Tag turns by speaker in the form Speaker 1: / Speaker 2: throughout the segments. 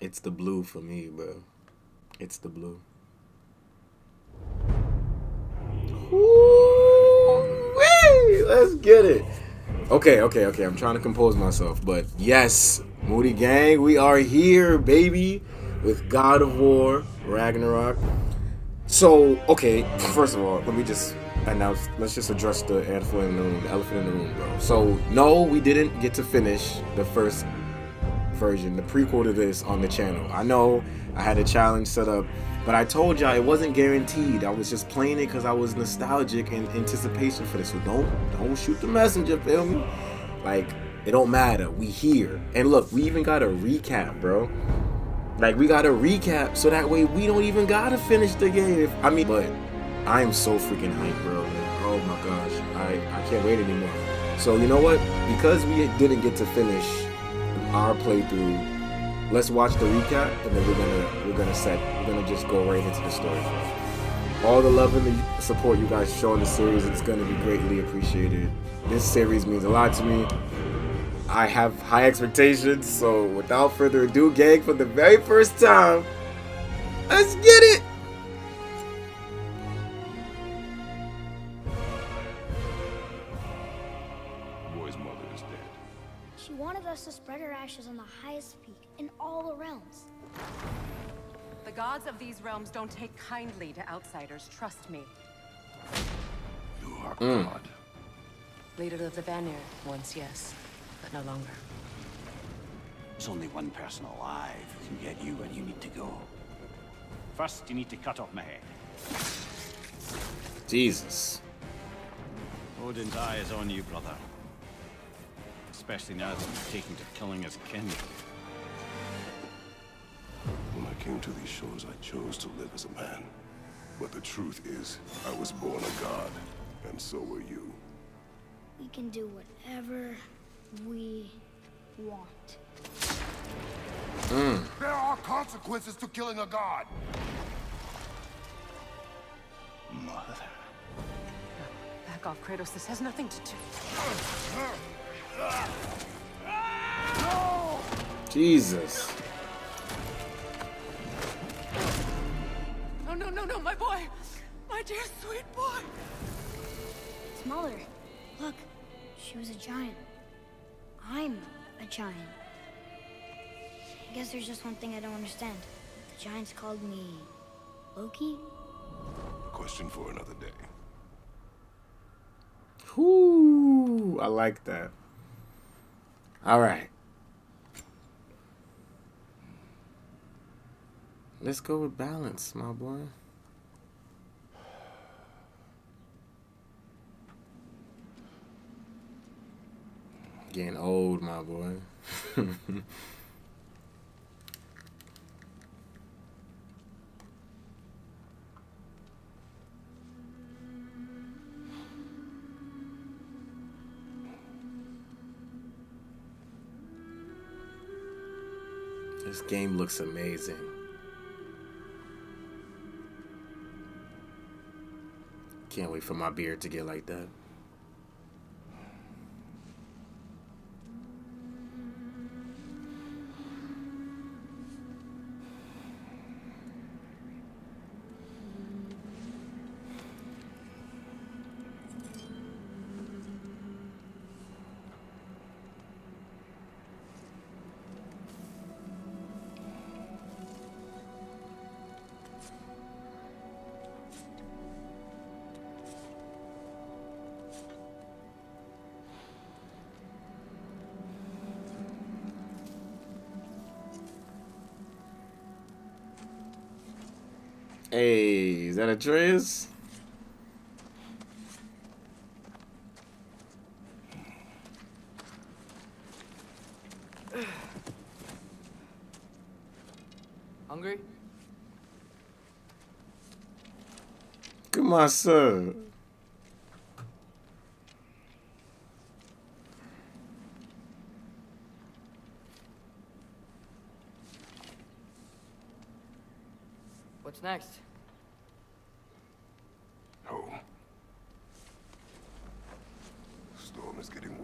Speaker 1: It's the blue for me, bro. It's the blue. Woo-wee! Let's get it. Okay, okay, okay. I'm trying to compose myself, but yes, Moody Gang, we are here, baby, with God of War Ragnarok. So, okay, first of all, let me just announce. Let's just address the elephant in the room. The elephant in the room, bro. So, no, we didn't get to finish the first version, the prequel to this on the channel. I know I had a challenge set up, but I told y'all it wasn't guaranteed. I was just playing it because I was nostalgic in anticipation for this. So don't don't shoot the messenger, feel me? Like it don't matter. We here. And look, we even got a recap, bro. Like we got a recap, so that way we don't even gotta finish the game. I mean, but I am so freaking hyped, bro. Oh my gosh, I I can't wait anymore. So you know what? Because we didn't get to finish our playthrough, let's watch the recap, and then we're gonna we're gonna set we're gonna just go right into the story. All the love and the support you guys show in the series, it's gonna be greatly appreciated. This series means a lot to me. I have high expectations, so without further ado, gang, for the very first time, let's get it!
Speaker 2: Spread her ashes on the highest peak in all the realms.
Speaker 3: The gods of these realms don't take kindly to outsiders, trust me.
Speaker 4: You are
Speaker 1: Mm.
Speaker 4: God.
Speaker 3: Leader of the Vanir, once yes, but no longer.
Speaker 5: There's only one person alive who can get you where you need to go. First, you need to cut off my head.
Speaker 1: Jesus.
Speaker 5: Odin's eye is on you, brother. Especially now that you've taken to killing his kin.
Speaker 4: When I came to these shores, I chose to live as a man. But the truth is, I was born a god, and so were you.
Speaker 2: We can do whatever we want. Hmm.
Speaker 6: There are consequences to killing a god.
Speaker 5: Mother.
Speaker 3: Back off, Kratos. This has nothing to do.
Speaker 1: Jesus.
Speaker 3: No, no, no, no, my boy! My dear sweet boy!
Speaker 2: It's Mother. Look, she was a giant. I'm a giant. I guess there's just one thing I don't understand. The giants called me Loki?
Speaker 4: Question for another day.
Speaker 1: Whoo, I like that. All right. Let's go with balance, my boy. Getting old, my boy. This game looks amazing. Can't wait for my beard to get like that. That Atreus?
Speaker 7: Hungry?
Speaker 1: Come on, sir.
Speaker 7: What's next?
Speaker 4: Home. Storm is getting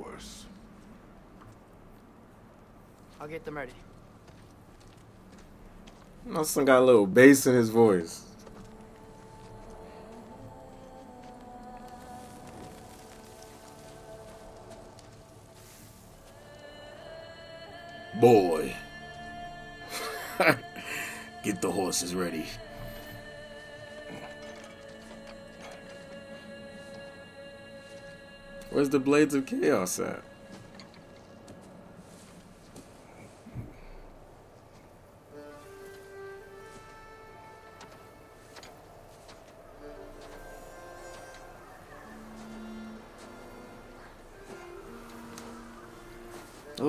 Speaker 7: them ready.
Speaker 1: My son got a little bass in his voice. Boy. Get the horses ready. Where's the Blades of Chaos at?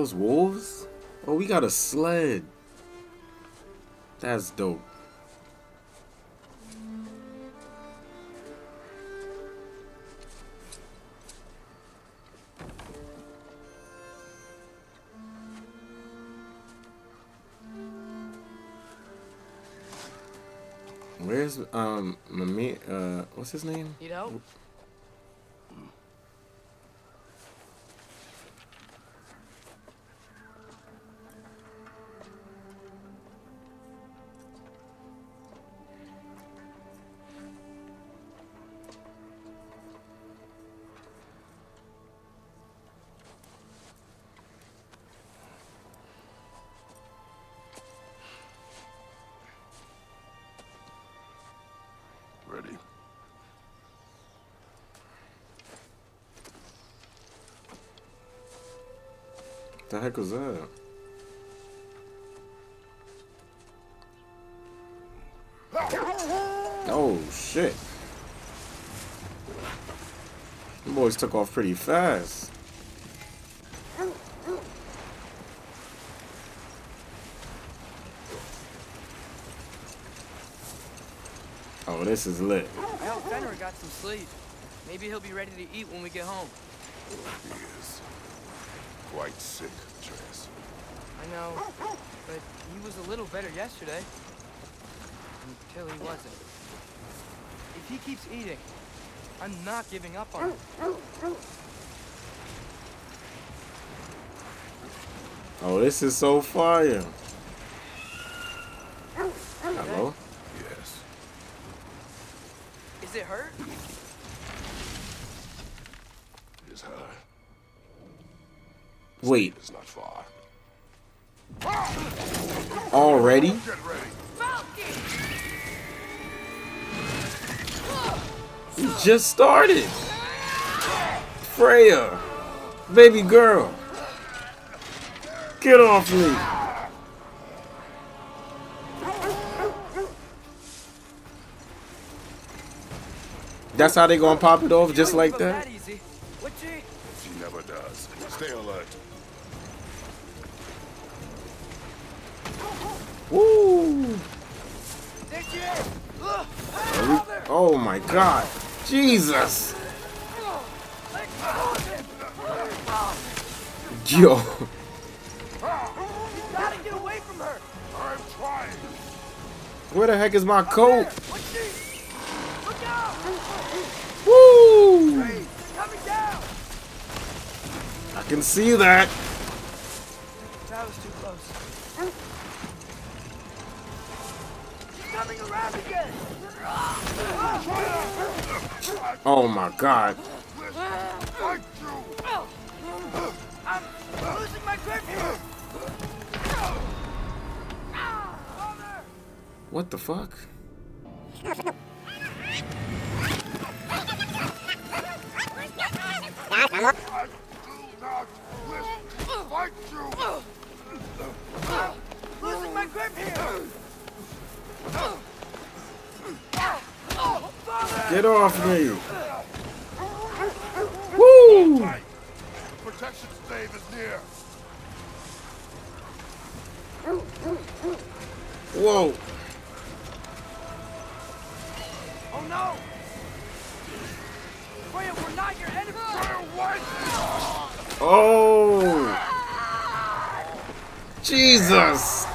Speaker 1: Those wolves? Oh, we got a sled. That's dope. Where's um Mami uh what's his name?
Speaker 7: Need help?
Speaker 1: The heck was that? Oh shit. The boys took off pretty fast. Oh, this is lit.
Speaker 7: Hope Fenrir got some sleep. Maybe he'll be ready to eat when we get home.
Speaker 4: He is quite sick, Atreus.
Speaker 7: I know, but he was a little better yesterday. Until he wasn't. If he keeps eating, I'm not giving up on him.
Speaker 1: Oh, this is so fire. Just started. Freya, baby girl, get off me. That's how they gonna pop it off, just like that?
Speaker 7: easy. What you?
Speaker 4: She never does. Stay alert.
Speaker 1: Woo!
Speaker 7: There she is! Look!
Speaker 1: Are we- Oh my God, Jesus! Yo,
Speaker 7: You gotta get away from her!
Speaker 6: I'm trying.
Speaker 1: where the heck is my coat? Woo! I can see that.
Speaker 7: That was too close. She's coming around again!
Speaker 1: Oh my God.
Speaker 7: I'm losing my grip here!
Speaker 1: What the fuck?
Speaker 7: Losing my grip here!
Speaker 1: Get off me! Woo!
Speaker 6: Protection stave is near.
Speaker 1: Whoa!
Speaker 7: Oh no! Freya, we're not your enemy!
Speaker 1: Oh! Jesus!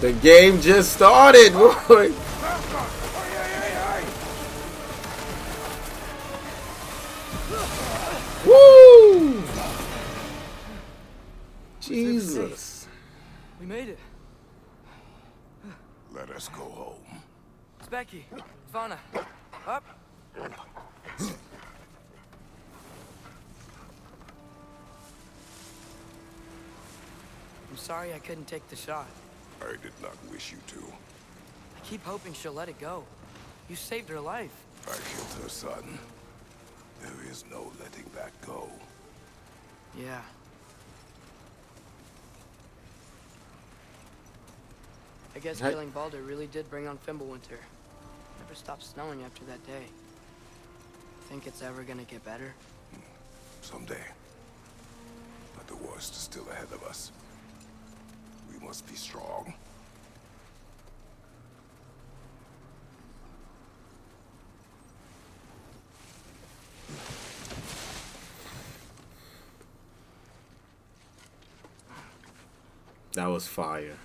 Speaker 1: The game just started, boy.
Speaker 7: Couldn't take the shot.
Speaker 4: I did not wish you to.
Speaker 7: I keep hoping she'll let it go. You saved her life.
Speaker 4: I killed her son. There is no letting that go.
Speaker 7: Yeah. I guess
Speaker 1: Hey.
Speaker 7: killing Balder really did bring on Fimbulwinter. Never stopped snowing after that day. Think it's ever gonna get better?
Speaker 4: Someday. But the worst is still ahead of us. We must be strong.
Speaker 1: That was fire.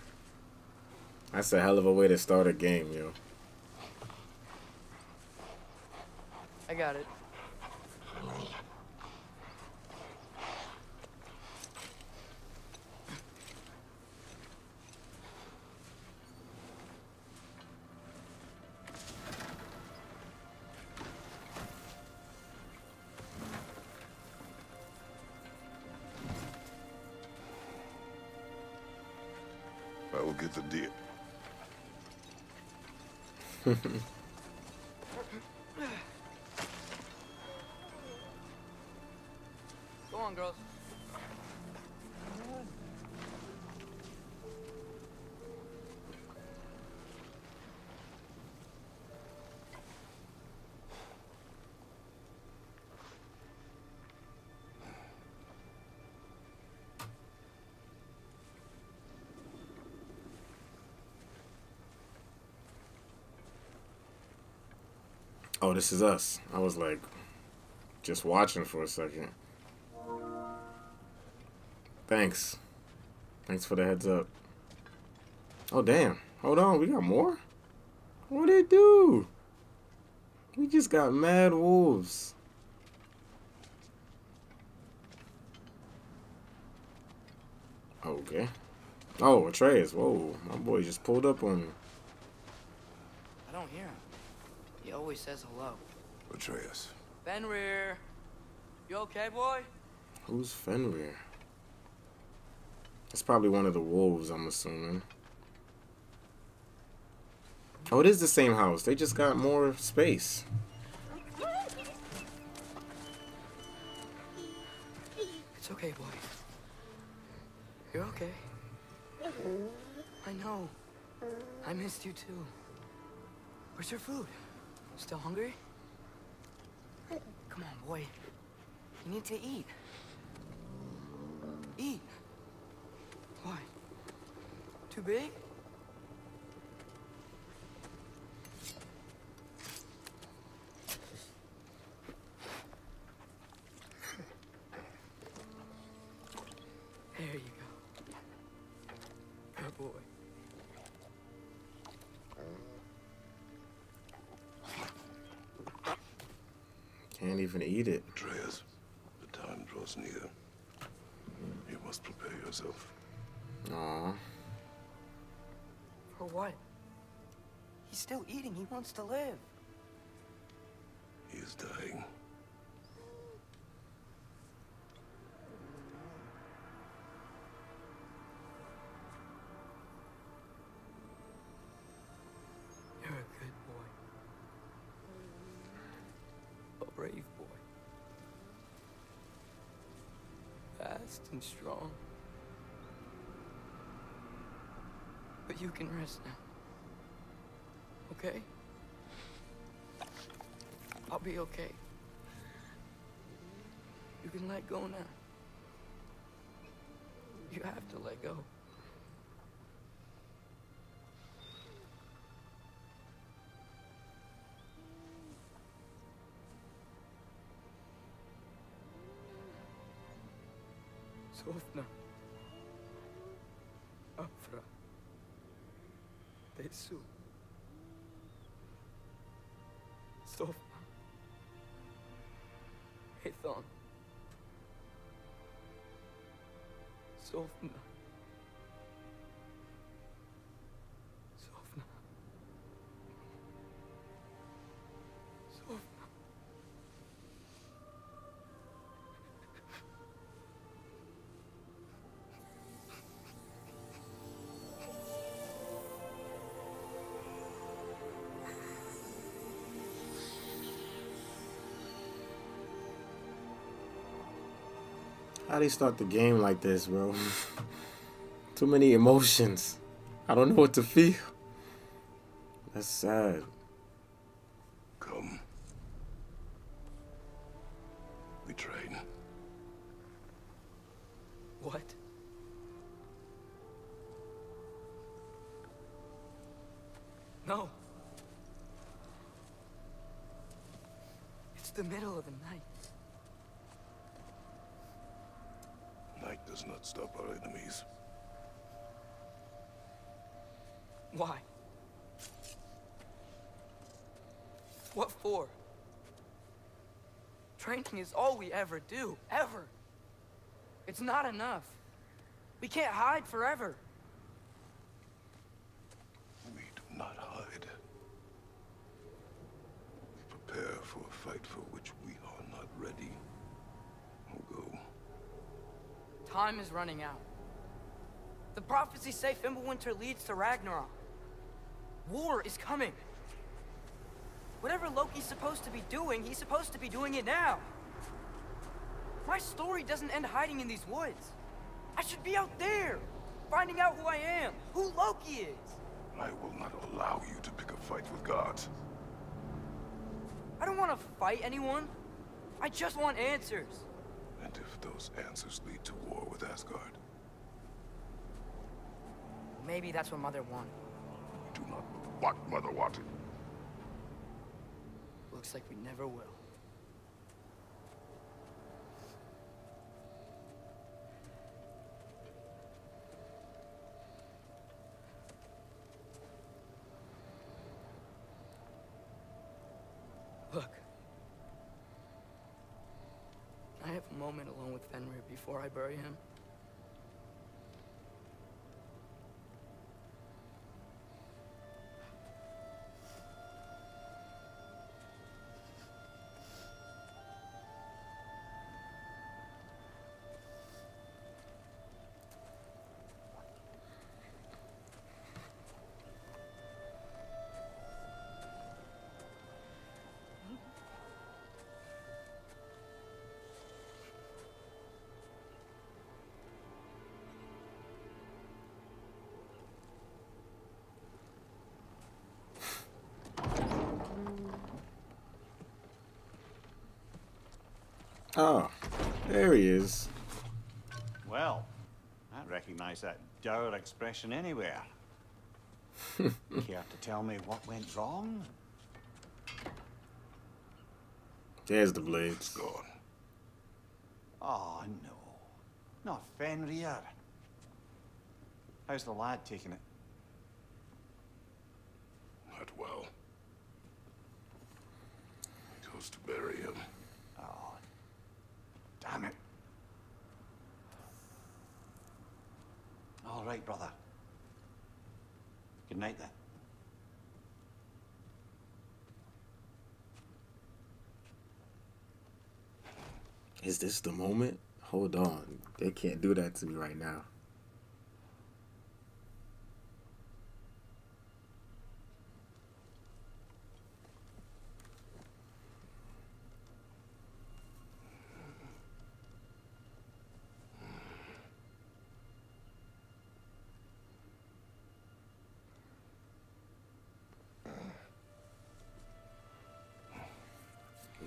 Speaker 1: That's a hell of a way to start a game, yo.
Speaker 7: I got it.
Speaker 1: mm-hmm this is us. I was like, just watching for a second. Thanks. Thanks for the heads up. Oh, damn. Hold on. We got more? What did it do? We just got mad wolves. Okay. Oh, Atreus. Whoa. My boy just pulled up on me.
Speaker 7: I don't hear him. He always says hello.
Speaker 4: Atreus.
Speaker 7: Fenrir. You okay, boy?
Speaker 1: Who's Fenrir? It's probably one of the wolves, I'm assuming. Oh, it is the same house. They just got more space.
Speaker 7: It's okay, boy. You're okay. I know. I missed you too. Where's your food? Still hungry? Come on, boy. You need to eat. Eat. Why? Too big?
Speaker 1: Can't even eat it.
Speaker 4: Atreus, the time draws near. You must prepare yourself.
Speaker 1: Aw.
Speaker 7: For what? He's still eating. He wants to live.
Speaker 4: He is dying.
Speaker 7: Fast and strong. But you can rest now. Okay? I'll be okay. You can let go now. You have to let go. Sovna. Afra. Desu. Sovna. Ethan. Sovna.
Speaker 1: How do you start the game like this, bro? Too many emotions. I don't know what to feel. That's sad.
Speaker 7: Is all we ever do, ever. It's not enough. We can't hide forever.
Speaker 4: We do not hide. We prepare for a fight for which we are not ready. We'll go.
Speaker 7: Time is running out. The prophecies say Fimbulwinter leads to Ragnarok. War is coming. Whatever Loki's supposed to be doing, he's supposed to be doing it now. My story doesn't end hiding in these woods. I should be out there, finding out who I am, who Loki is.
Speaker 4: I will not allow you to pick a fight with gods.
Speaker 7: I don't want to fight anyone. I just want answers.
Speaker 4: And if those answers lead to war with Asgard,
Speaker 7: Maybe that's what Mother wanted.
Speaker 4: do not what Mother wanted.
Speaker 7: Looks like we never will. Before I bury him?
Speaker 1: Oh, there he is.
Speaker 5: Well, I recognize that dour expression anywhere. Care to tell me what went wrong?
Speaker 1: There's the blades.
Speaker 4: It's gone.
Speaker 5: Oh, no. Not Fenrir. How's the lad taking it?
Speaker 4: Not well. Goes to bury him.
Speaker 5: Oh, damn it. All right, brother. Good night, then.
Speaker 1: Is this the moment? Hold on. They can't do that to me right now.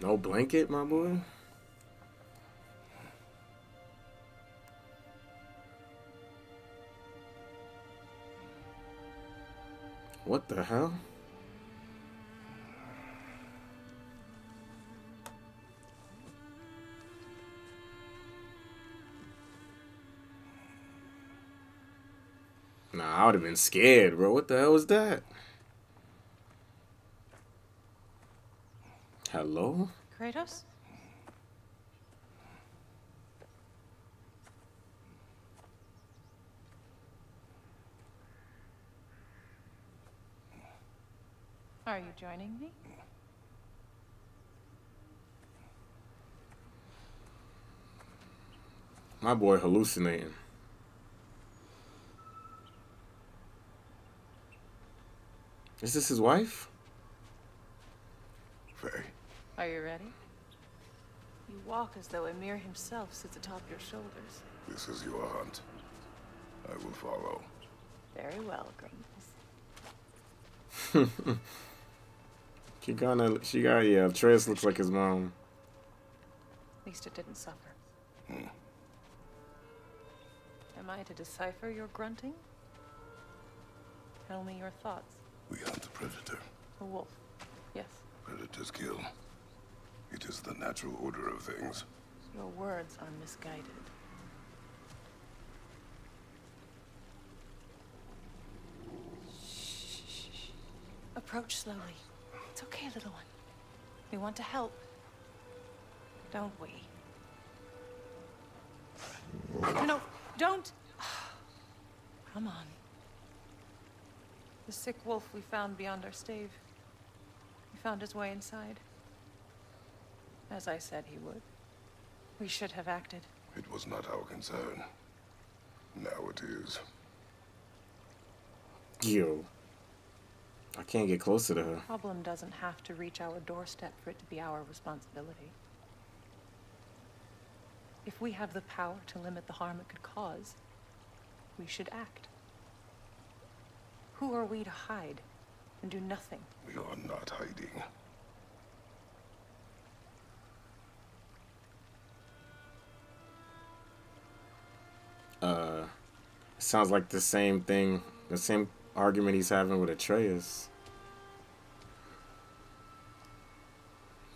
Speaker 1: No blanket, my boy? What the hell? Nah, I would have been scared, bro. What the hell was that? Hello?
Speaker 3: Kratos? Are you joining me?
Speaker 1: My boy hallucinating. Is this his wife?
Speaker 4: Faye,
Speaker 3: Are you ready?
Speaker 8: You walk as though Ymir himself sits atop your shoulders.
Speaker 4: this is your hunt. I will follow.
Speaker 8: Very well, Grumbles.
Speaker 1: She gonna, she got, yeah, Atreus looks like his mom.
Speaker 8: At least it didn't suffer. Hmm. Am I to decipher your grunting? Tell me your thoughts.
Speaker 4: We hunt the predator.
Speaker 8: A wolf. Yes.
Speaker 4: Predators kill. It is the natural order of things.
Speaker 8: Your words are misguided. Shh. Approach slowly. It's okay, little one. We want to help. Don't we? No, no, don't! Come on. The sick wolf we found beyond our stave. He found his way inside. As I said he would. We should have acted.
Speaker 4: It was not our concern. Now it is.
Speaker 1: Yo. I can't get closer to her.
Speaker 8: The Problem doesn't have to reach our doorstep for it to be our responsibility. If we have the power to limit the harm it could cause, we should act. Who are we to hide and do nothing?
Speaker 4: We are not hiding.
Speaker 1: Uh, sounds like the same thing, the same argument he's having with Atreus.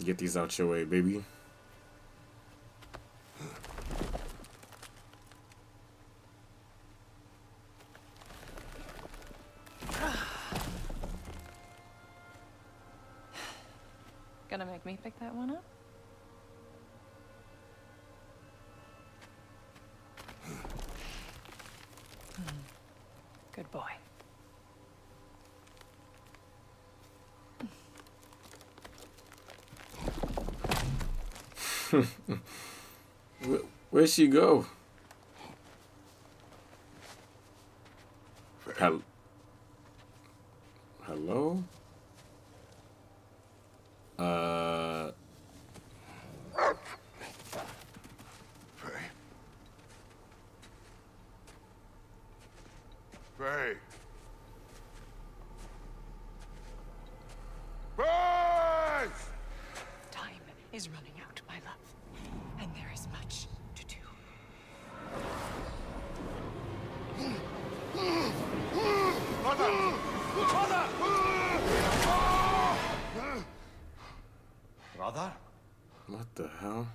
Speaker 1: Get these out your way, baby.
Speaker 8: Gonna make me pick that one up? Hmm. Good boy.
Speaker 1: Where, where'd she go?
Speaker 4: Faye,
Speaker 1: Hel- Hello? Uh,
Speaker 4: Faye,
Speaker 6: Faye. Faye!
Speaker 8: Time is running out, my love. And there is much to do.
Speaker 5: Brother?
Speaker 1: What the hell?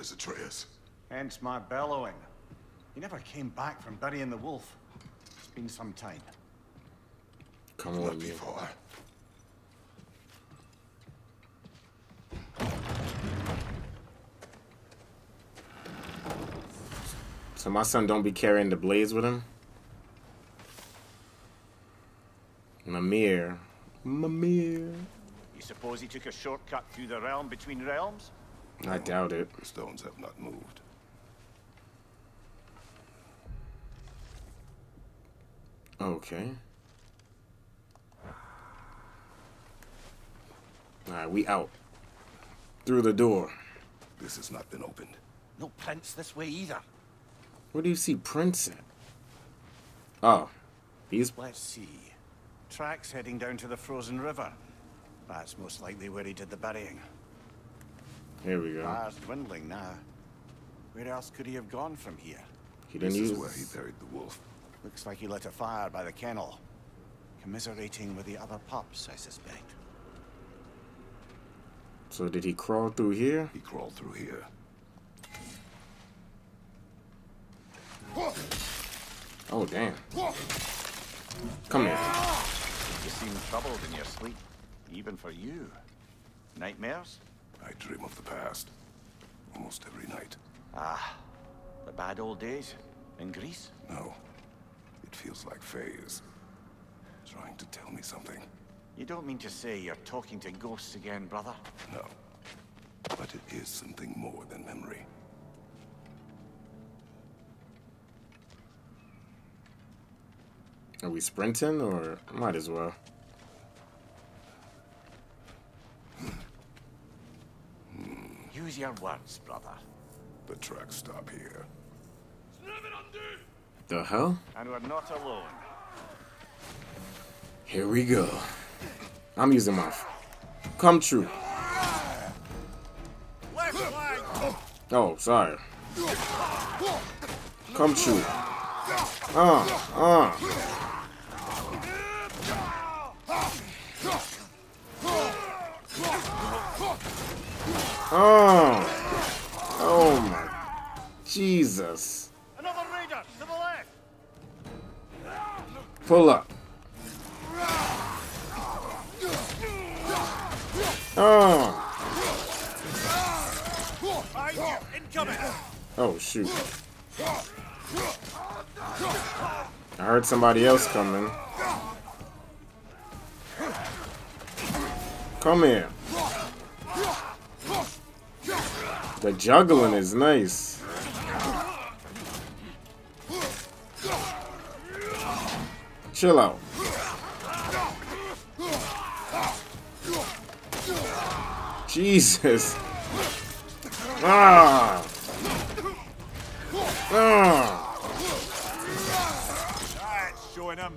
Speaker 4: where's Atreus?
Speaker 5: Hence my bellowing. He never came back from burying the wolf. It's been some time.
Speaker 1: Come
Speaker 4: Not
Speaker 1: on, man.
Speaker 4: before.
Speaker 1: So my son don't be carrying the blades with him? Mimir. Mimir.
Speaker 5: You suppose he took a shortcut through the realm between realms?
Speaker 1: I doubt it.
Speaker 4: The stones have not moved.
Speaker 1: Okay. Alright, we out. Through the door.
Speaker 4: This has not been opened.
Speaker 5: No prince this way either.
Speaker 1: Where do you see Prince at? Oh. He's
Speaker 5: Let's see. Tracks heading down to the frozen river. That's most likely where he did the burying.
Speaker 1: here we go.
Speaker 5: Fire's dwindling now. Where else could he have gone from here?
Speaker 1: He didn't
Speaker 4: This
Speaker 1: use
Speaker 4: is where he buried the wolf.
Speaker 5: Looks like he lit a fire by the kennel. Commiserating with the other pups, I suspect.
Speaker 1: So did he crawl through here?
Speaker 4: He crawled through here.
Speaker 1: Oh damn. Come here.
Speaker 5: You seem troubled in your sleep, even for you. Nightmares?
Speaker 4: I dream of the past. Almost every night.
Speaker 5: Ah, the bad old days in Greece?
Speaker 4: No. It feels like Faye is trying to tell me something.
Speaker 5: You don't mean to say you're talking to ghosts again, brother?
Speaker 4: No. But it is something more than memory.
Speaker 1: Are we sprinting or might as well?
Speaker 5: Use your words, brother.
Speaker 4: The tracks stop here.
Speaker 1: The hell?
Speaker 5: And we're not alone.
Speaker 1: Here we go. I'm using my f- come true. Oh, sorry. Come true. Uh, uh. Oh. Oh my Jesus.
Speaker 5: Another raider to the left.
Speaker 1: Pull up. Oh. Oh shoot. I heard somebody else coming. Come here. The juggling is nice. Chill out. Jesus. Ah. Ah.
Speaker 5: That's showing him.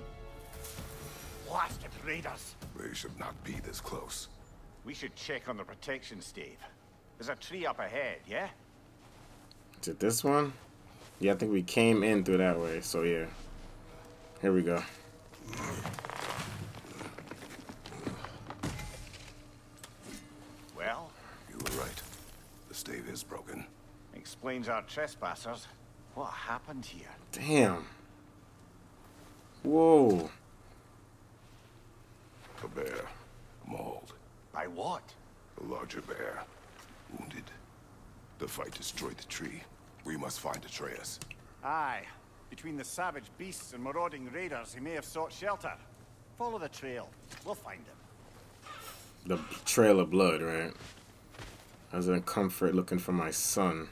Speaker 5: Blasted raiders.
Speaker 4: They should not be this close.
Speaker 5: We should check on the protection stave. There's a tree up ahead, yeah?
Speaker 1: Is it this one? Yeah, I think we came in through that way. So yeah. Here we go.
Speaker 5: Well,
Speaker 4: You were right. The stave is broken.
Speaker 5: explains our trespassers. What happened here?
Speaker 1: Damn. Whoa.
Speaker 4: A bear. Mauled.
Speaker 5: By what?
Speaker 4: A larger bear. Wounded. The fight destroyed the tree. We must find Atreus.
Speaker 5: Aye. Between the savage beasts and marauding raiders, he may have sought shelter. Follow the trail. We'll find him.
Speaker 1: The trail of blood, right? I was in comfort looking for my son.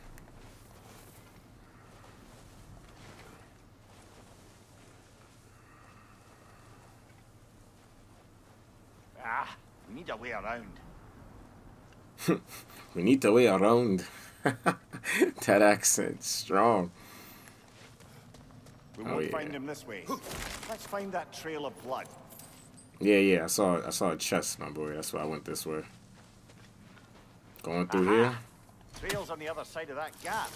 Speaker 5: Ah, we need a way around.
Speaker 1: We need a way around. That accent's strong.
Speaker 5: We
Speaker 1: Oh,
Speaker 5: won't
Speaker 1: yeah.
Speaker 5: find him this way. Let's find that trail of blood.
Speaker 1: Yeah, yeah, I saw I saw a chest, my boy. That's why I went this way. Going through here.
Speaker 5: Trail's on the other side of that gap.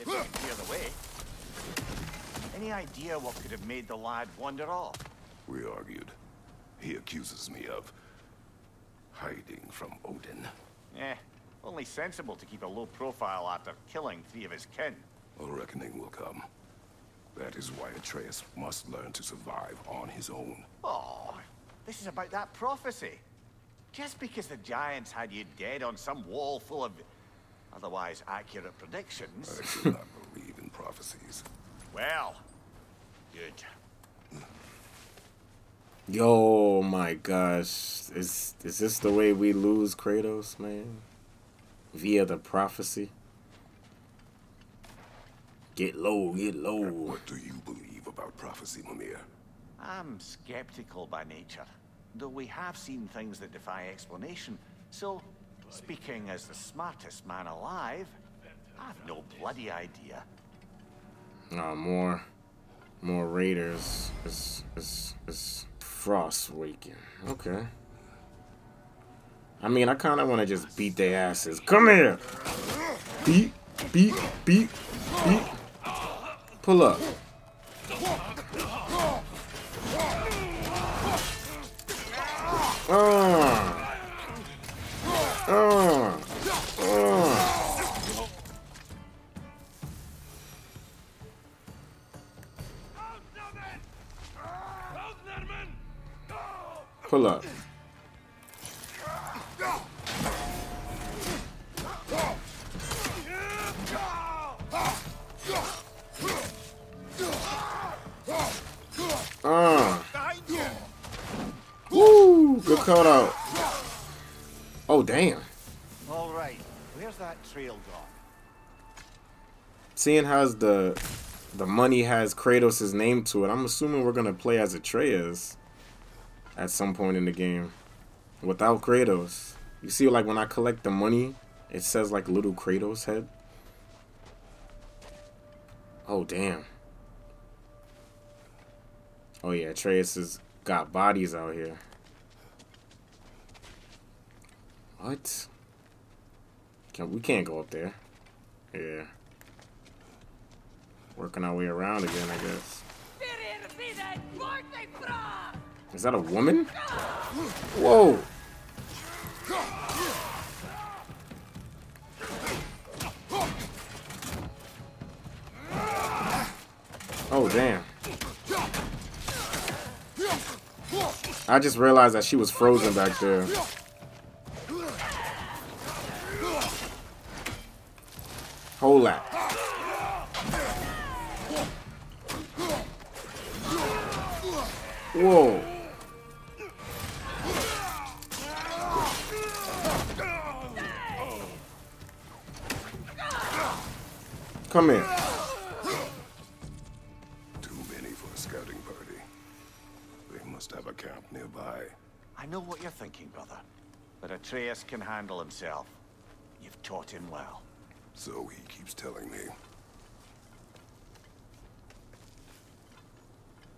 Speaker 5: If we can clear the way. Any idea what could have made the lad wander off?
Speaker 4: We argued. He accuses me of hiding from Odin.
Speaker 5: Eh, only sensible to keep a low profile after killing three of his kin.
Speaker 4: A reckoning will come. That is why Atreus must learn to survive on his own.
Speaker 5: Oh, this is about that prophecy. Just because the giants had you dead on some wall full of otherwise accurate predictions.
Speaker 4: I do not believe in prophecies.
Speaker 5: Well, good.
Speaker 1: Yo, my gosh. Is is this the way we lose Kratos, man? Via the prophecy? Get low, get low.
Speaker 4: What do you believe about prophecy, Mimir?
Speaker 5: I'm skeptical by nature, though we have seen things that defy explanation. So, speaking as the smartest man alive, I've no bloody idea.
Speaker 1: Uh, more more raiders is is is frost waking. Okay. I mean, I kind of want to just beat their asses. Come here. Beat, beat, beat, beat. Pull up. Uh. Uh. Uh. Pull up. Call out. Oh, damn.
Speaker 5: All right, where's that trail gone?
Speaker 1: Seeing how the the money has Kratos' name to it, I'm assuming we're gonna play as Atreus at some point in the game without Kratos. You see, like when I collect the money, it says like little Kratos head. Oh damn. Oh yeah, Atreus has got bodies out here. What? Can we can't go up there? Yeah. Working our way around again, I guess. Is that a woman? Whoa! Oh, damn. I just realized that she was frozen back there. Hold that. Whoa. Come here.
Speaker 4: Too many for a scouting party. They must have a camp nearby.
Speaker 5: I know what you're thinking, brother. But Atreus can handle himself. You've taught him well.
Speaker 4: So he keeps telling me.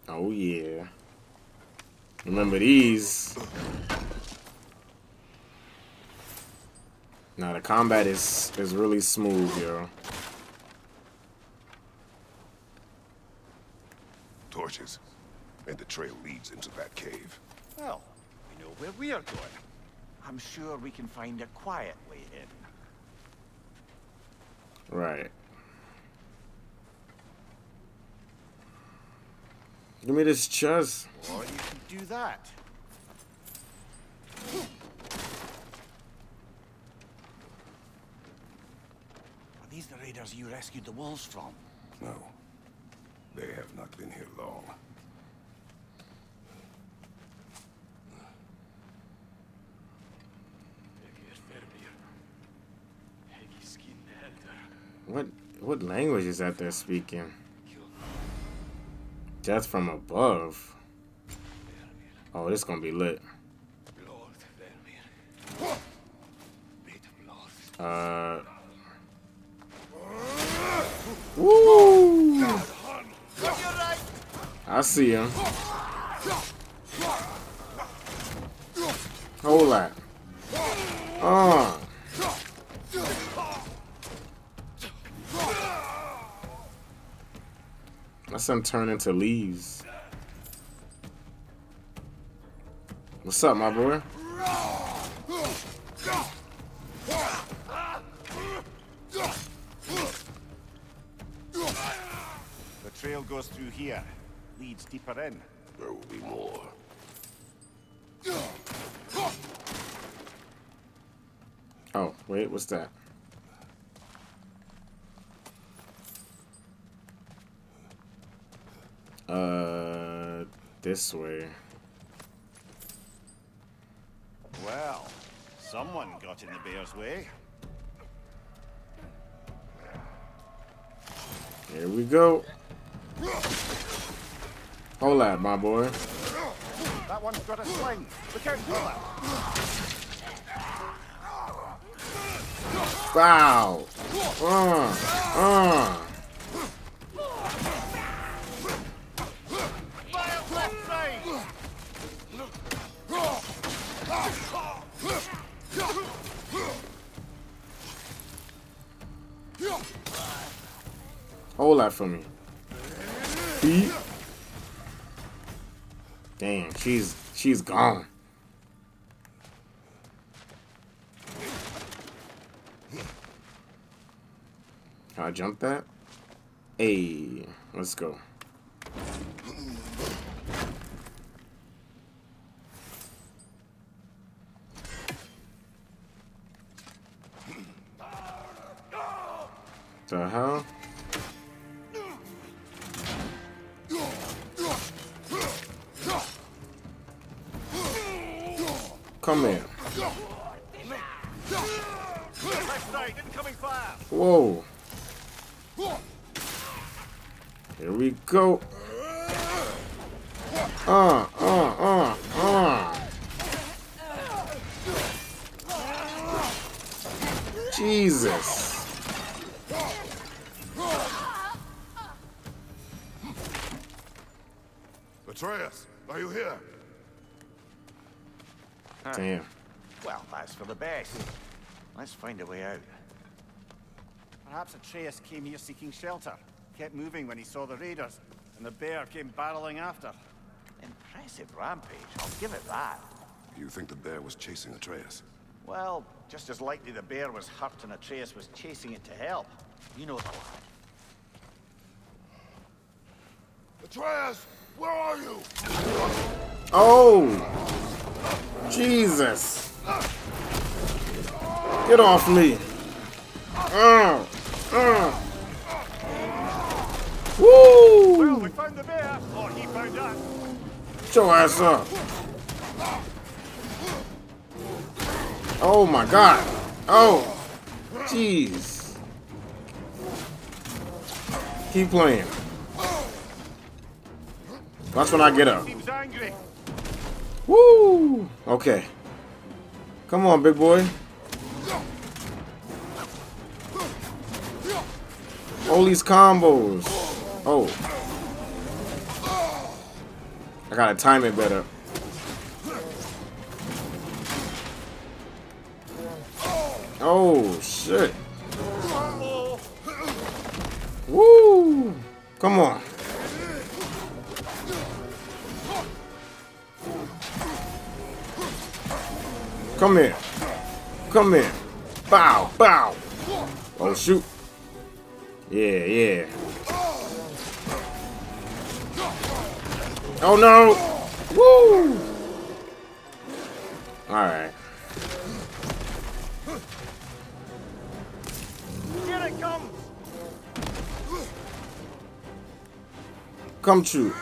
Speaker 1: Oh yeah. Remember these. Now the combat is is really smooth, yo.
Speaker 4: Torches. And the trail leads into that cave.
Speaker 5: Well, we know where we are going. I'm sure we can find a quiet way in.
Speaker 1: Right. Give me this chest.
Speaker 5: Or you could do that. Are these the raiders you rescued the wolves from?
Speaker 4: No. They have not been here long.
Speaker 1: What what language is that they're speaking? Death from above. Oh, this gonna be lit. Uh. Woo! I see him. Hold that. Uh. Let's them turn into leaves. What's up, my boy?
Speaker 5: The trail goes through here. Leads deeper in.
Speaker 4: There will be more.
Speaker 1: Oh, wait, what's that? Uh, this way.
Speaker 5: Well, someone got in the bear's way.
Speaker 1: Here we go. Hold that, my boy.
Speaker 5: That one's got a sling. Look out for that.
Speaker 1: Wow. Uh, uh. Hold that for me. Beep. Dang, she's she's gone. Can I jump that? Hey, let's go. The hell? Come here. Whoa. Here we go. Uh, uh, uh, uh. Jesus.
Speaker 5: The best. Let's find a way out.
Speaker 9: Perhaps Atreus came here seeking shelter, kept moving when he saw the raiders, and the bear came barreling after.
Speaker 5: Impressive rampage, I'll give it that.
Speaker 4: You think the bear was chasing Atreus?
Speaker 5: Well, just as likely the bear was hurt and Atreus was chasing it to help. You know the lad.
Speaker 4: Atreus, where are you?
Speaker 1: Oh! Jesus! Get off me! Uh, uh.
Speaker 9: Well, we found the bear, or he found us.
Speaker 1: Get your ass up! Oh my god! Oh! Jeez! Keep playing. That's when I get up. Woo! Okay. Come on, big boy. All these combos. Oh. I gotta time it better. Oh, shit. Woo! Come on. Come here. Come here. Bow, bow. Oh, shoot. Yeah, yeah. Oh, no. Woo! Alright.
Speaker 9: Here it comes!
Speaker 1: Come true.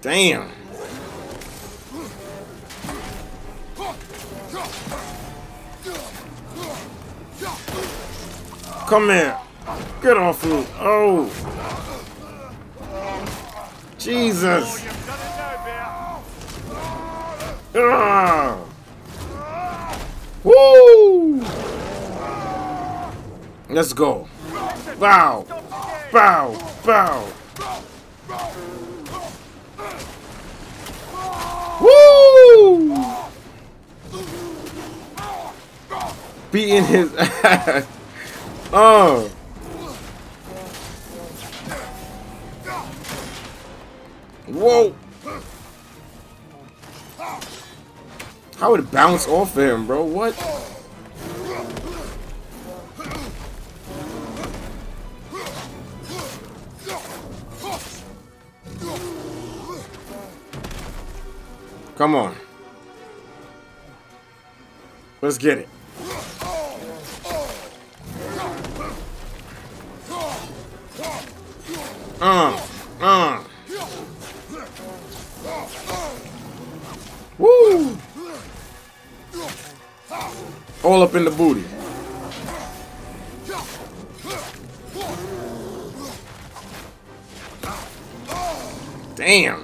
Speaker 1: Damn. Come here. Get off me. Oh. Jesus. Ah. Woo! Let's go. Bow. Bow. Bow. Woo! Beating his ass. Oh. Whoa. How would it bounce off of him, bro? What? Come on. Let's get it. In the booty. Damn.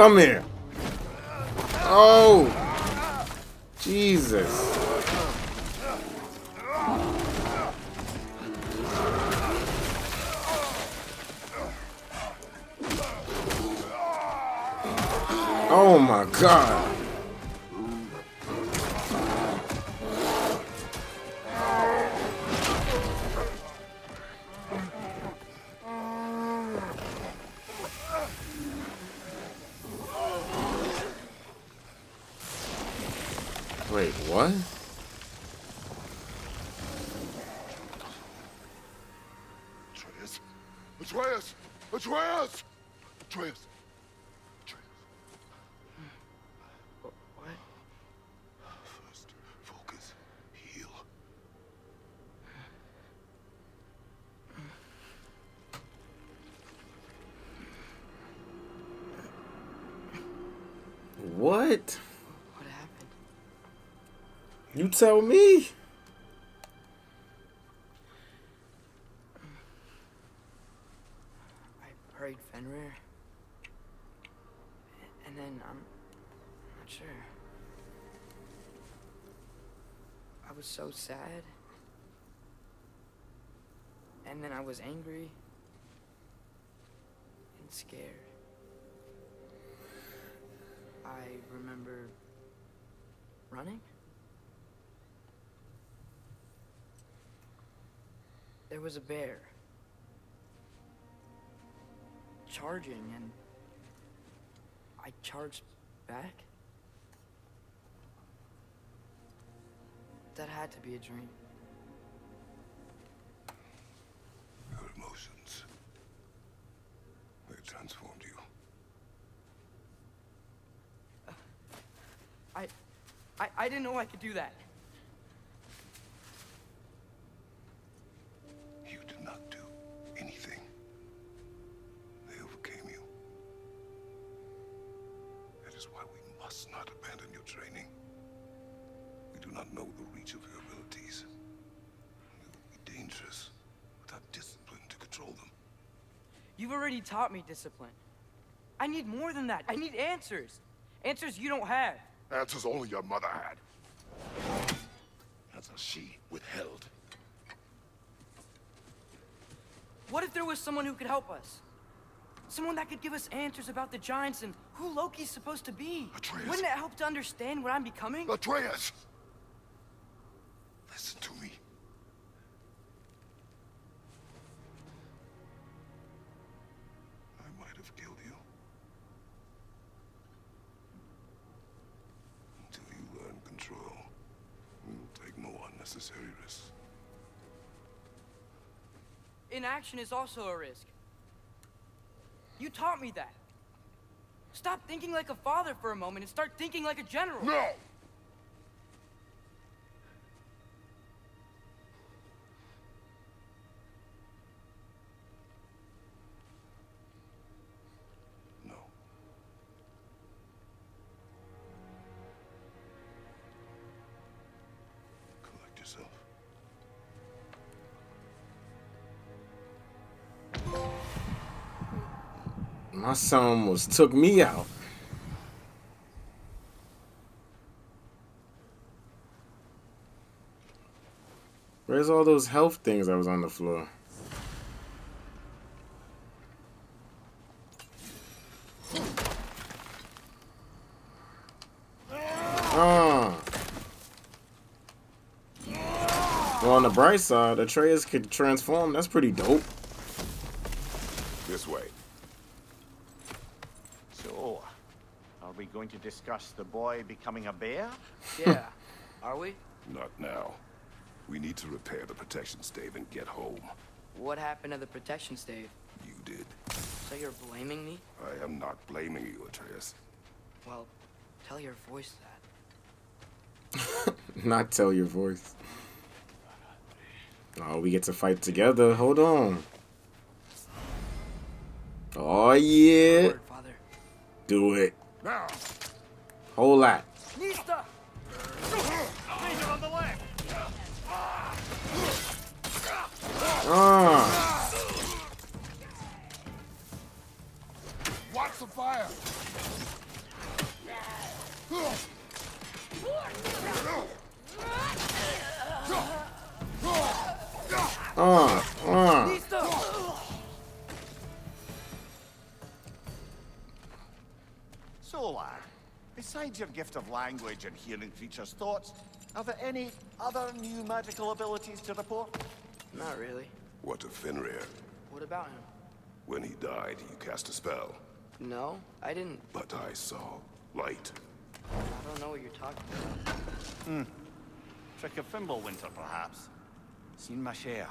Speaker 1: Come here. What?
Speaker 7: What happened?
Speaker 1: You tell me.
Speaker 7: I prayed Fenrir. And then um, I'm not sure. I was so sad. And then I was angry and scared. I remember running. There was a bear charging and I charged back. That had to be a dream.
Speaker 4: Your emotions. They transformed you.
Speaker 7: I, I, didn't know I could do that.
Speaker 4: You did not do anything. They overcame you. That is why we must not abandon your training. We do not know the reach of your abilities. It would be dangerous without discipline to control them.
Speaker 7: You've already taught me discipline. I need more than that. I need answers. Answers you don't have.
Speaker 4: Answers only your mother had. Answers she withheld.
Speaker 7: What if there was someone who could help us? Someone that could give us answers about the giants and who Loki's supposed to be.
Speaker 4: Atreus.
Speaker 7: Wouldn't it help to understand what I'm becoming?
Speaker 4: Atreus! Listen to me. I might have killed you. Until you learn control, you will take no unnecessary risks.
Speaker 7: Inaction is also a risk. You taught me that. Stop thinking like a father for a moment and start thinking like a general.
Speaker 4: No!
Speaker 1: My son almost took me out. Where's all those health things that was on the floor? Ah. Well, on the bright side, Atreus could transform. That's pretty dope.
Speaker 4: This way.
Speaker 5: So, are we going to discuss the boy becoming a bear?
Speaker 7: Yeah. Are we?
Speaker 4: Not now. We need to repair the protection stave and get home.
Speaker 7: What happened to the protection stave?
Speaker 4: You did.
Speaker 7: So you're blaming me?
Speaker 4: I am not blaming you, Atreus.
Speaker 7: Well, tell your voice that.
Speaker 1: Not tell your voice. Oh, we get to fight together. Hold on. Oh yeah. Do it.
Speaker 4: Now!
Speaker 1: Whole lot.
Speaker 9: Uh. Watch the
Speaker 4: fire.
Speaker 1: Uh, uh.
Speaker 5: So, lad, besides your gift of language and hearing creatures' thoughts, are there any other new magical abilities to report?
Speaker 7: Not really.
Speaker 4: What of Fenrir?
Speaker 7: What about him?
Speaker 4: When he died, you cast a spell.
Speaker 7: No, I didn't.
Speaker 4: But I saw light.
Speaker 7: I don't know what you're talking about.
Speaker 9: Hmm. Trick of Fimbulwinter, perhaps. Seen my share.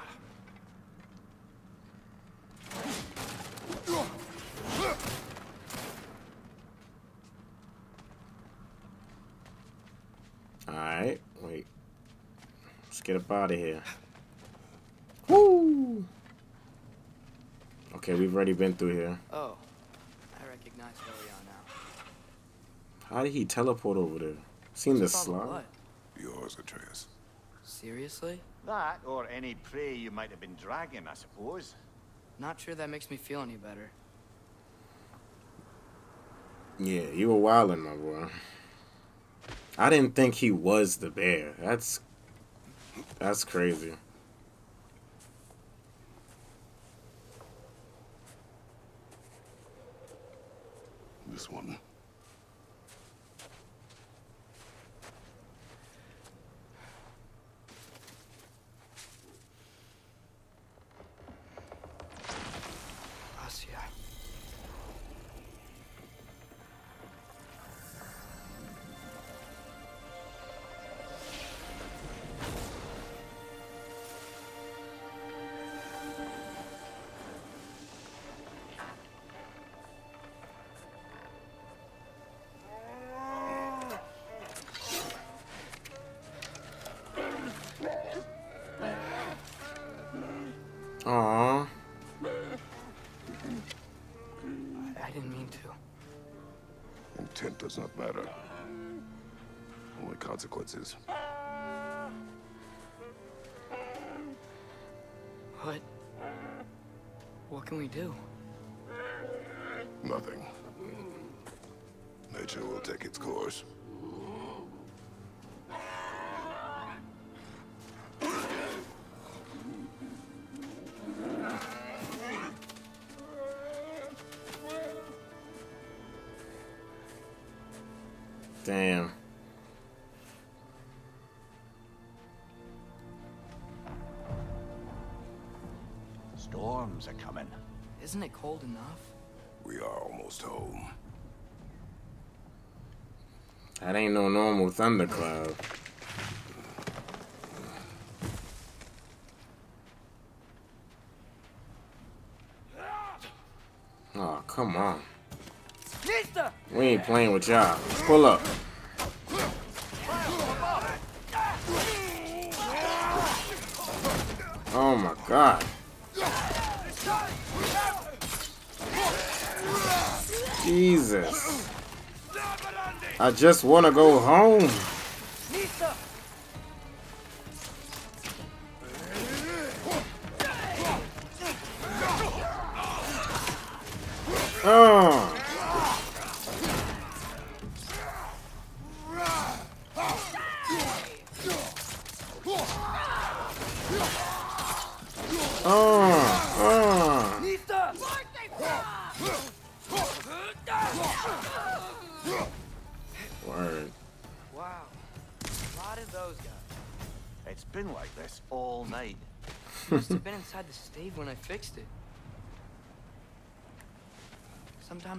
Speaker 1: Alright, wait. Let's get up out of here. Woo! Okay, we've already been through here.
Speaker 7: Oh, I recognize where we are now.
Speaker 1: How did he teleport over there? Seen the
Speaker 7: What's up with
Speaker 1: slide?
Speaker 7: what?
Speaker 4: Yours, Atreus.
Speaker 7: Seriously?
Speaker 5: That, or any prey you might have been dragging, I suppose.
Speaker 7: Not sure that makes me feel any better.
Speaker 1: Yeah, you were wildin', my boy. I didn't think he was the bear. That's that's crazy.
Speaker 4: This one. Consequences.
Speaker 7: What? What can we do?
Speaker 4: Nothing. Nature will take its course.
Speaker 7: Isn't it cold enough?
Speaker 4: We are almost home.
Speaker 1: That ain't no normal thundercloud. Oh, come on. We ain't playing with y'all. Pull up. Oh my god. Jesus. I just want to go home.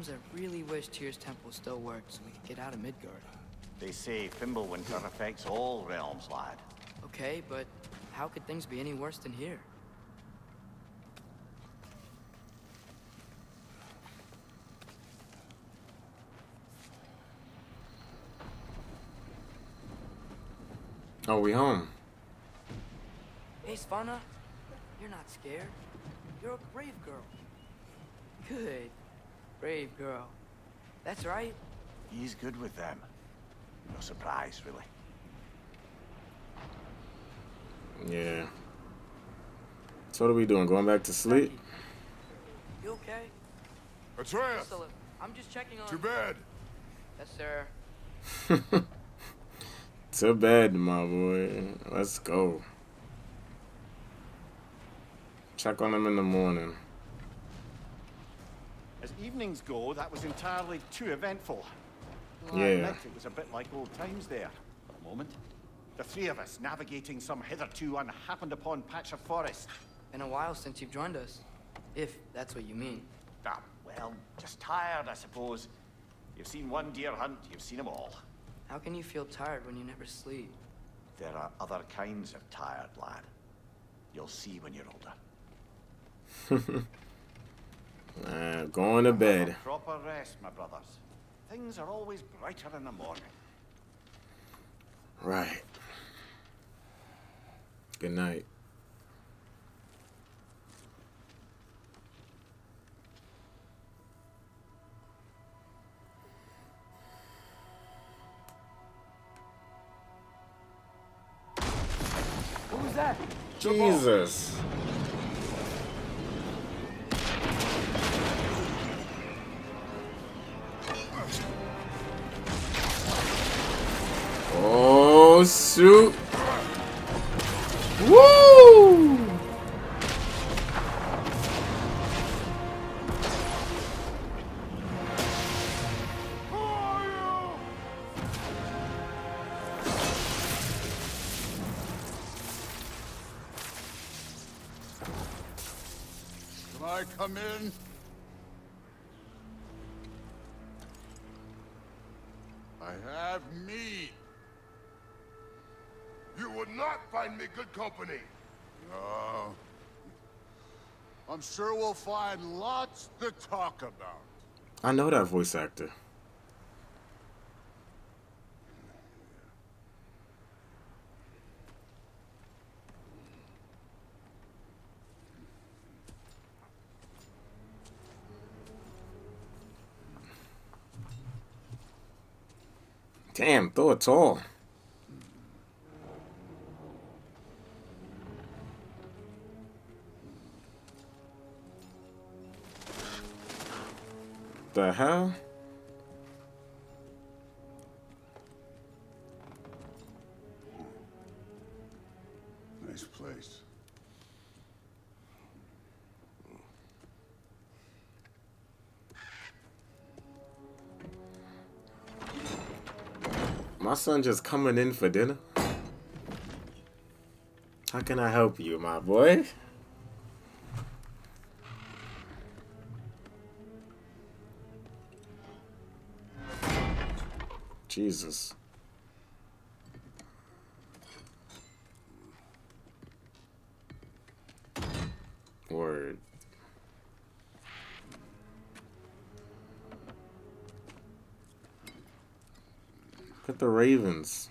Speaker 7: Sometimes I really wish Tyr's temple still worked so we could get out of Midgard.
Speaker 5: They say Fimbulwinter affects all realms, lad.
Speaker 7: Okay, but how could things be any worse than here?
Speaker 1: Oh, we home.
Speaker 7: Hey, Svana, you're not scared. You're a brave girl. Good. Brave girl. That's right.
Speaker 5: He's good with them. No surprise, really.
Speaker 1: Yeah. So what are we doing? Going back to sleep?
Speaker 7: You okay?
Speaker 4: Atreus!
Speaker 7: Priscilla, I'm just checking on...
Speaker 4: To bed!
Speaker 7: Yes, sir.
Speaker 1: to bed, my boy. Let's go. Check on him in the morning.
Speaker 9: As evenings go, that was entirely too eventful. I
Speaker 1: Yeah.
Speaker 9: admit it was a bit like old times there, for a moment. The three of us navigating some hitherto unhappened upon patch of forest.
Speaker 7: Been a while since you've joined us. If that's what you mean.
Speaker 5: Ah, well, just tired, I suppose. You've seen one deer hunt, you've seen them all.
Speaker 7: How can you feel tired when you never sleep?
Speaker 5: There are other kinds of tired, lad. You'll see when you're older.
Speaker 1: Uh, going to bed.
Speaker 9: Proper rest, my brothers. Things are always brighter in the morning.
Speaker 1: Right. Good night.
Speaker 7: Who's that?
Speaker 1: Jesus. Shoot. Woo!
Speaker 6: Can I come in? I have meat.
Speaker 4: You would not find me good company.
Speaker 6: No. I'm sure we'll find lots to talk about.
Speaker 1: I know that voice actor. Damn, throw it tall. The hell?
Speaker 6: Nice place.
Speaker 1: My son just coming in for dinner. How can I help you, my boy? Jesus. Word. Look at the Ravens.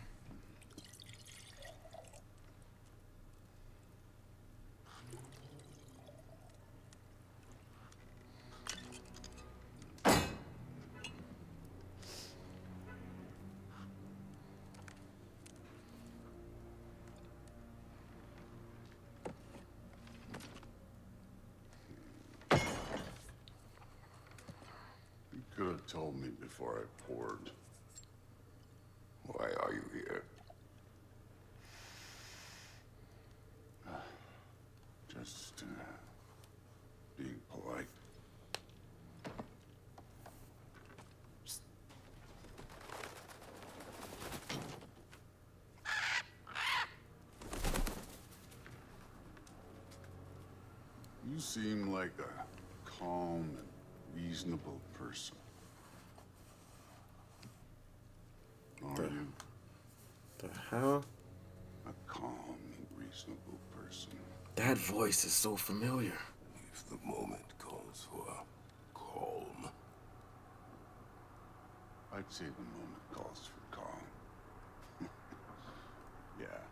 Speaker 6: Before I poured. Why are you here? Just uh, being polite. You seem like a calm and reasonable person. Are you
Speaker 1: Hell?
Speaker 6: a calm and reasonable person?
Speaker 1: That voice is so familiar.
Speaker 4: If the moment calls for calm,
Speaker 6: I'd say the moment calls for calm. yeah.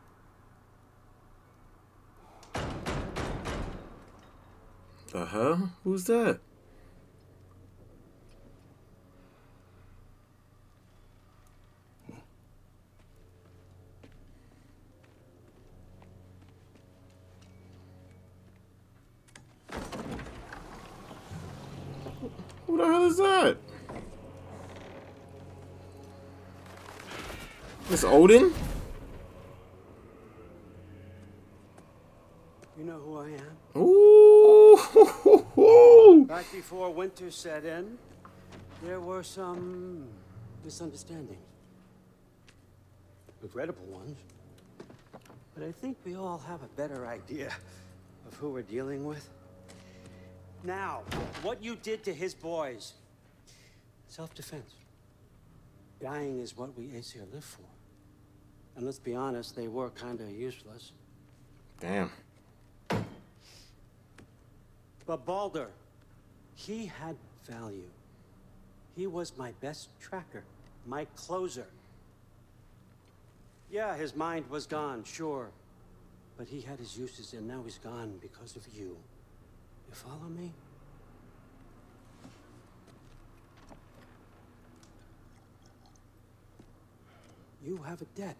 Speaker 1: The hell? Who's that? Who the hell is that? Miss Odin?
Speaker 10: You know who I am?
Speaker 1: Ooh.
Speaker 10: Back before winter set in, there were some misunderstandings. Regrettable ones. But I think we all have a better idea of who we're dealing with. Now, what you did to his boys. Self-defense. Dying is what we Aesir live for. And let's be honest, they were kind of useless.
Speaker 1: Damn.
Speaker 10: But Baldur, he had value. He was my best tracker, my closer. Yeah, his mind was gone, sure. But he had his uses, and now he's gone because of you. You follow me? You have a debt.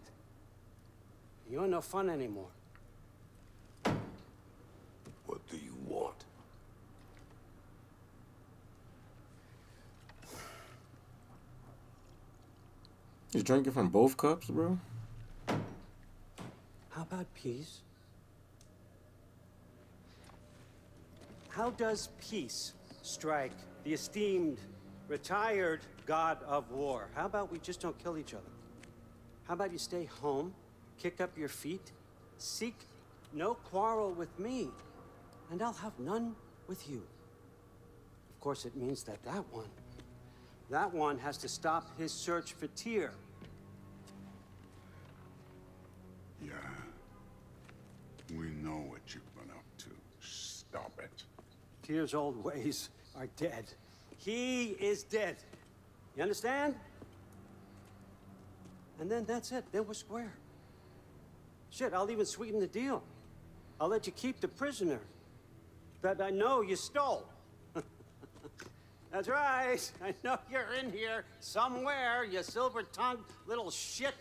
Speaker 10: You're no fun anymore.
Speaker 6: What do you want?
Speaker 1: You drinking from both cups, bro?
Speaker 10: How about peace? How does peace strike the esteemed, retired god of war? How about we just don't kill each other? How about you stay home, kick up your feet, seek no quarrel with me, and I'll have none with you. Of course, it means that that one, that one has to stop his search for Tyr.
Speaker 6: Yeah. We know what you've been up to. Stop it.
Speaker 10: Tyr's old ways are dead. He is dead. You understand? And then that's it. Then we're square. Shit, I'll even sweeten the deal. I'll let you keep the prisoner that I know you stole. that's right. I know you're in here somewhere, you silver-tongued little shit.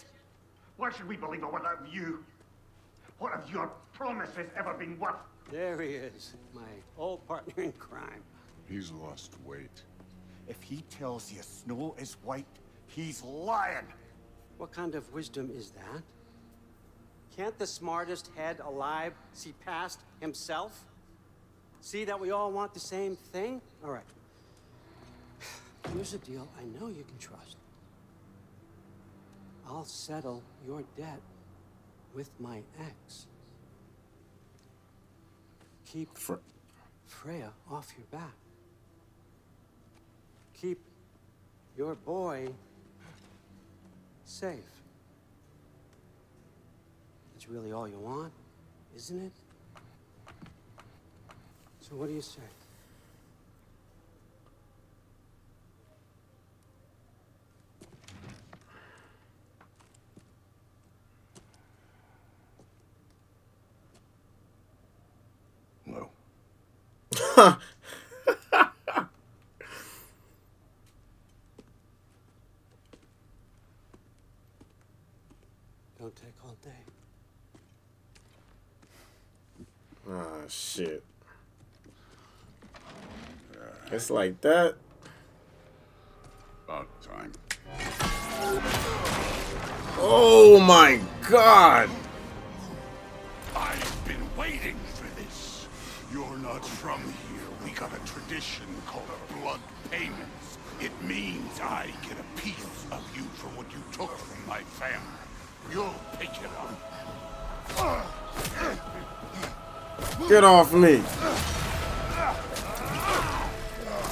Speaker 11: Why should we believe a word of you? What have your promises ever been worth?
Speaker 10: There he is, my old partner in crime.
Speaker 6: He's lost weight.
Speaker 9: If he tells you snow is white, he's lying.
Speaker 10: What kind of wisdom is that? Can't the smartest head alive see past himself? See that we all want the same thing? All right. Here's a deal I know you can trust. I'll settle your debt with my ex. Keep
Speaker 1: Fre-
Speaker 10: Freya off your back. Keep your boy safe. Really all you want, isn't it? So what do you say?
Speaker 6: No.
Speaker 10: Don't take all day.
Speaker 1: Ah, shit. It's like that.
Speaker 6: About time.
Speaker 1: Oh my god.
Speaker 6: I've been waiting for this. You're not from here. We got a tradition called a blood payments. It means I get a piece of you for what you took from my family. You'll pick it up.
Speaker 1: Get off me.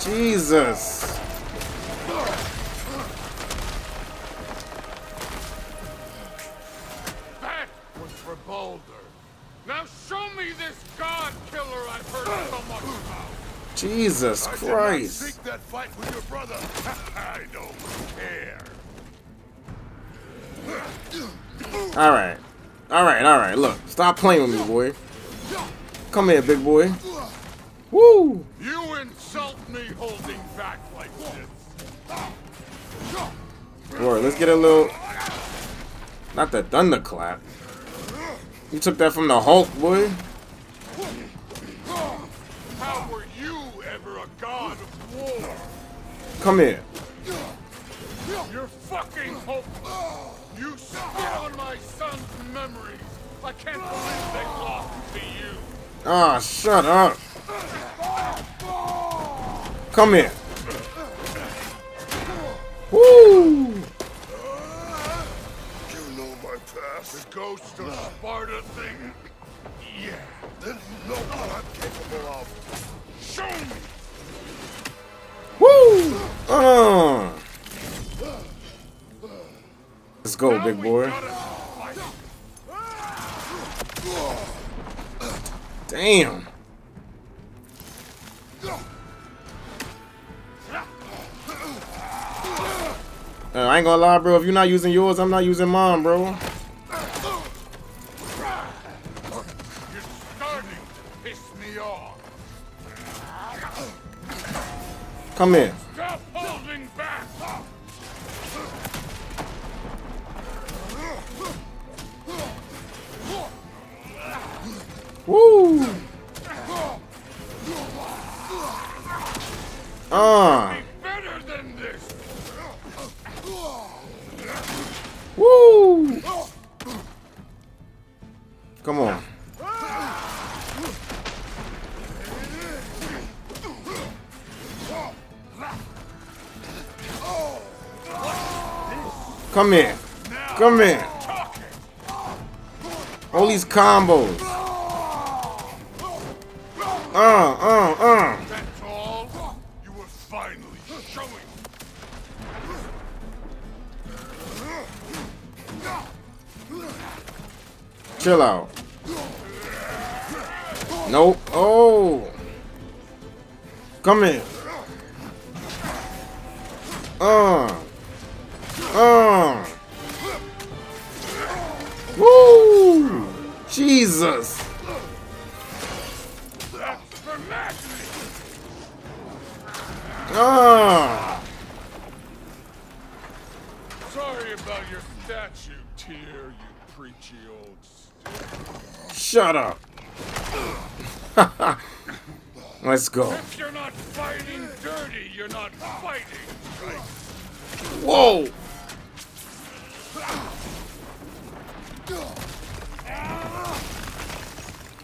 Speaker 1: Jesus.
Speaker 12: That was for Baldur. Now show me this god killer I've heard so much about.
Speaker 1: Jesus
Speaker 6: I did
Speaker 1: Christ.
Speaker 6: not seek that fight with your brother. I don't care.
Speaker 1: All right. All right, all right. Look, stop playing with me, boy. Come here, big boy. Woo! Let's get a little. Not the thunderclap. You took that from the Hulk, boy.
Speaker 12: How were you ever a god of war?
Speaker 1: Come here.
Speaker 12: You're fucking hopeless. You spit on my son's memories. I can't believe they lost to you.
Speaker 1: Ah, shut up. Come here. Let's go, big boy. Damn. Uh, I ain't gonna lie, bro. If you're not using yours, I'm not using mine, bro. Come here. Come here. Come here. All these combos. Uh, uh, uh.
Speaker 12: That's all? You were finally showing.
Speaker 1: Chill out. Nope. Oh. Come in.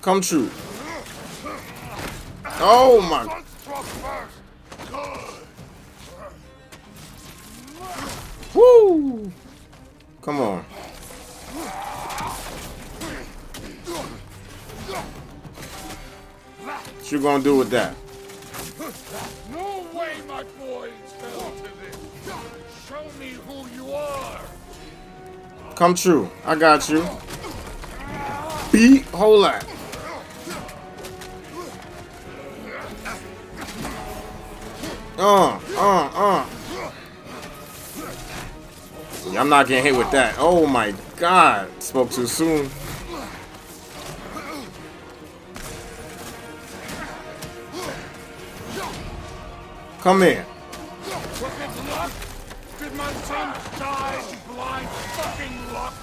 Speaker 1: Come true. Oh my. Woo. Come on. What you gonna do with that?
Speaker 12: No way my boys fell to this! Show me who you are!
Speaker 1: Come true. I got you. Beat whole lot. Uh, uh, uh. I'm not getting hit with that. Oh my god. Spoke too soon. Come here.
Speaker 12: Was it luck? Did my son die in blind fucking luck?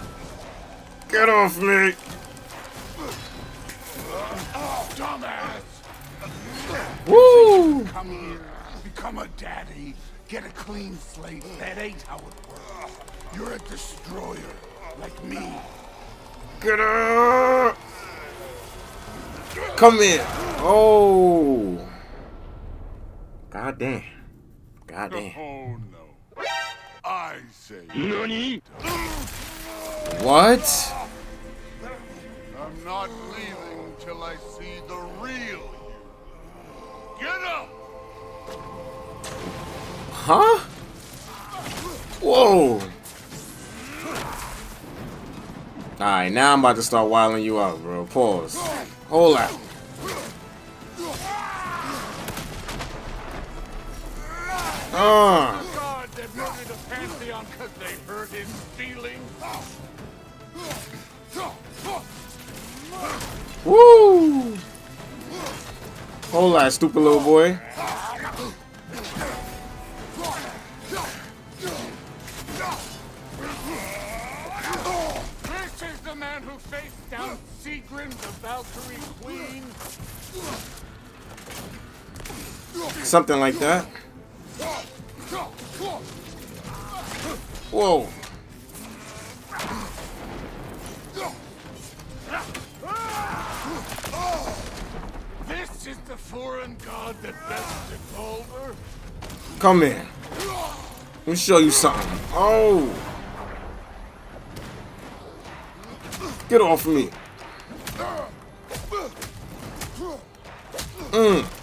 Speaker 1: Get off me.
Speaker 12: Dumbass!
Speaker 1: Woo!
Speaker 6: Get a clean slate. That ain't how it works. You're a destroyer, like me.
Speaker 1: Get up! Come here. Oh. God damn. God damn.
Speaker 12: Oh no. I say.
Speaker 6: Nani?
Speaker 1: What?
Speaker 12: I'm not leaving till I see the real you. Get up!
Speaker 1: Huh? Whoa. Alright, now I'm about to start wilding you out, bro. Pause. Hold up. Uh.
Speaker 12: God, they murdered the Pantheon because they hurt his feelings.
Speaker 1: Woo! Hold on, stupid little boy.
Speaker 12: Man down Sigrun, the Valkyrie Queen.
Speaker 1: Something like that. Whoa.
Speaker 12: This is the foreign god that bested Baldur?
Speaker 1: Come in. Let me show you something. Oh. Get off of me. Mm.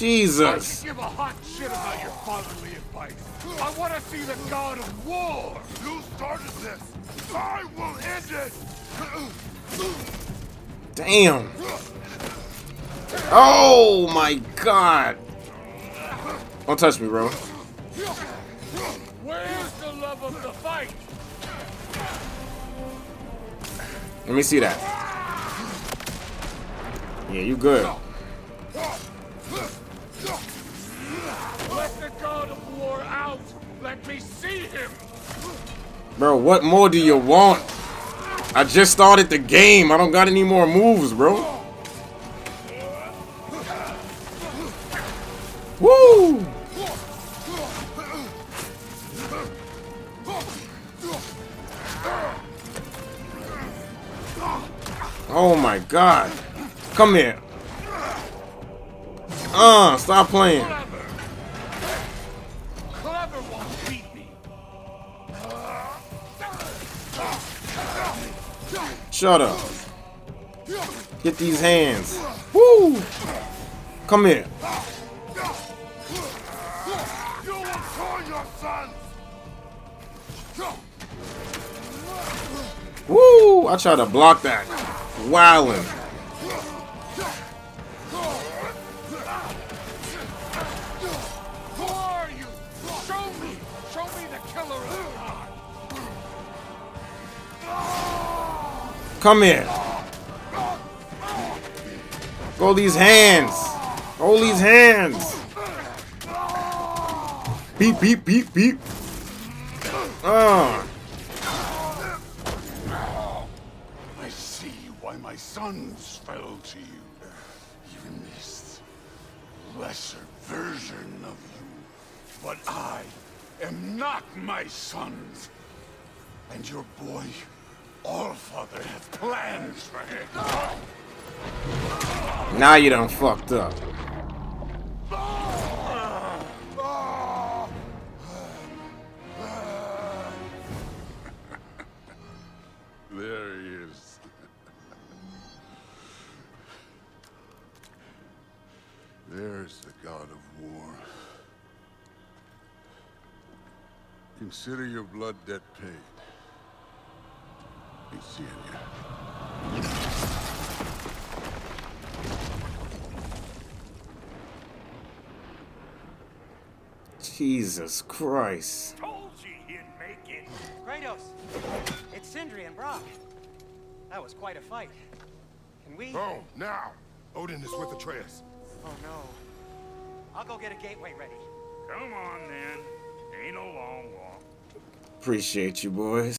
Speaker 1: Jesus.
Speaker 12: I give a hot shit about your fatherly advice. I want to see the god of war.
Speaker 4: You started this. I will end it.
Speaker 1: Damn. Oh my god. Don't touch me, bro.
Speaker 12: Where's the love of the fight?
Speaker 1: Let me see that. Yeah, you good. Bro, what more do you want? I just started the game. I don't got any more moves, bro. Woo! Oh my god. Come here. Uh, stop playing. Shut up. Get these hands. Woo! Come here.
Speaker 4: You will join your sons.
Speaker 1: Woo! I tried to block that. Wildin'. Come here. Hold these hands. Hold these hands. Beep, beep, beep, beep. Uh. Now you done fucked up. Jesus Christ.
Speaker 10: Told you he'd make it. Kratos, it's Sindri and Brok. That was quite a fight. Can we?
Speaker 4: Oh, now. Odin is with Atreus.
Speaker 10: Oh no. I'll go get a gateway ready.
Speaker 11: Come on then. Ain't a long walk.
Speaker 1: Appreciate you, boys.